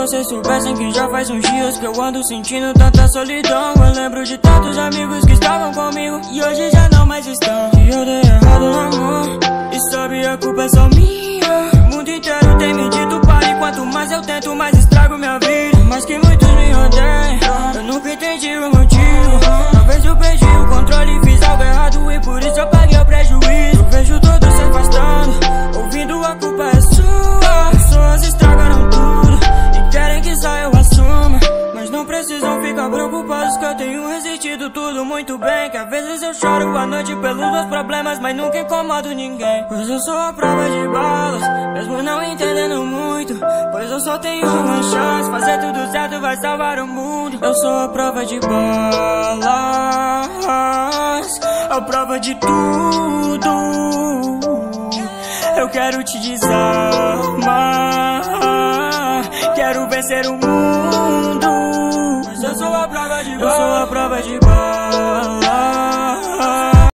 vocês soubessem que já faz uns dias que eu ando sentindo tanta solidão. Eu lembro de tantos amigos que estavam comigo e hoje já não mais estão. E eu dei errado no amor, e sabe a culpa é só minha. O mundo inteiro tem me dito pare, quanto mais eu tento, mais estrago minha vida. Mas que muitos me odeiam, eu nunca entendi o precisam ficar preocupados que eu tenho resistido tudo muito bem. Que às vezes eu choro à noite pelos meus problemas, mas nunca incomodo ninguém. Pois eu sou a prova de balas, mesmo não entendendo muito. Pois eu só tenho uma chance, fazer tudo certo vai salvar o mundo. Eu sou a prova de balas, a prova de tudo. Eu quero te desarmar, quero vencer o mundo. Sou a prova de balas,